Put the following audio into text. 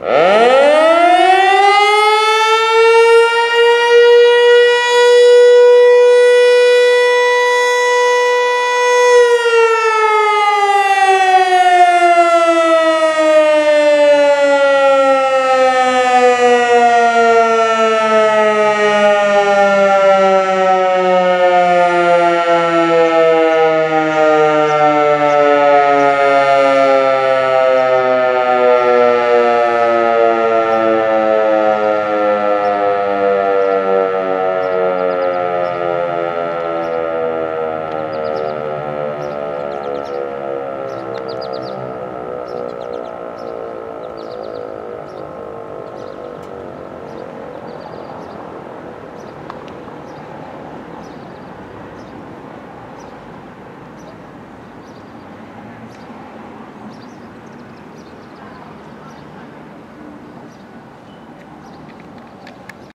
Uh...